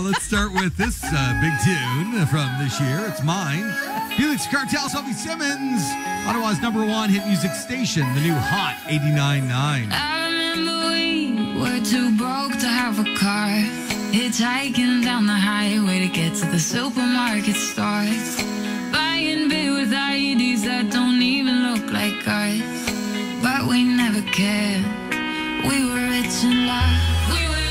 Uh, let's start with this uh, big tune from this year. It's mine. Felix Cartal, Sophie Simmons, Ottawa's number one hit music station, the new Hot 89.9. I remember we were too broke to have a car. Hitchhiking down the highway to get to the supermarket stores. Buying beer with IEDs that don't even look like ours. But we never cared. We were rich in love. We were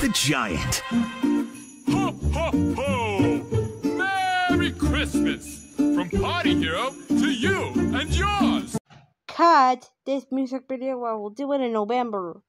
The Giant. Ho, ho, ho! Merry Christmas! From Party Hero to you and yours! Cut this music video. I will do it in November.